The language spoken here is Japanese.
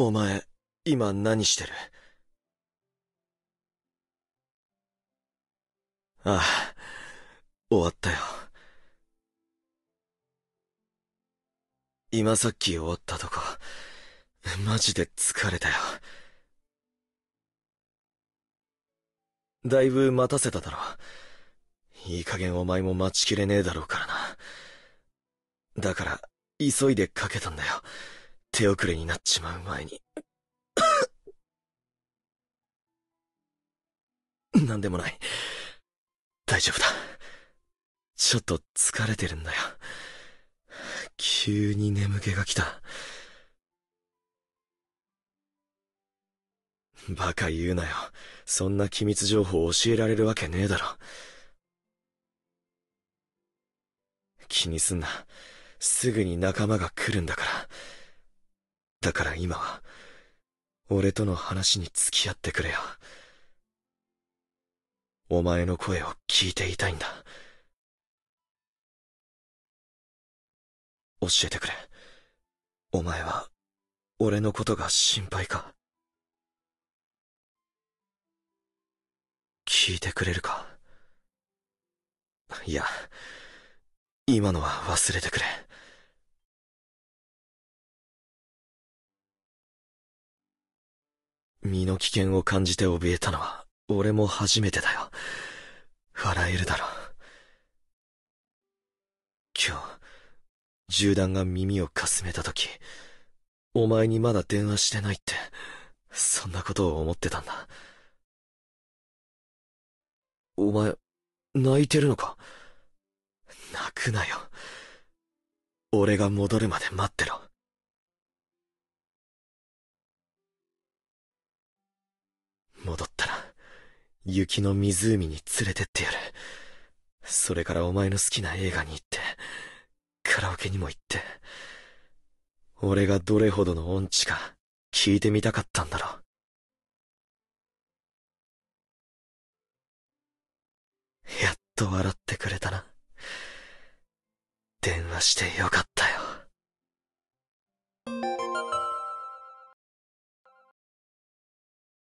お前、今何してる？ああ、終わったよ。今さっき終わったとこ、マジで疲れたよ。だいぶ待たせただろ。いい加減お前も待ちきれねえだろうからな。だから、急いでかけたんだよ。手遅れになっちまう前に。なんでもない。大丈夫だ。ちょっと疲れてるんだよ。急に眠気が来た。バカ言うなよ。そんな機密情報教えられるわけねえだろ。気にすんな。すぐに仲間が来るんだから。だから今は、俺との話に付き合ってくれよ。お前の声を聞いていたいんだ。教えてくれ。お前は、俺のことが心配か聞いてくれるかいや、今のは忘れてくれ。身の危険を感じて怯えたのは、俺も初めてだよ。笑えるだろ。今日、銃弾が耳をかすめた時、お前にまだ電話してないって、そんなことを思ってたんだ。お前、泣いてるのか？泣くなよ。俺が戻るまで待ってろ。戻ったら、雪の湖に連れてってやる。それからお前の好きな映画に行って、カラオケにも行って、俺がどれほどの音痴か聞いてみたかったんだろう。やっと笑ってくれたな。電話してよかった。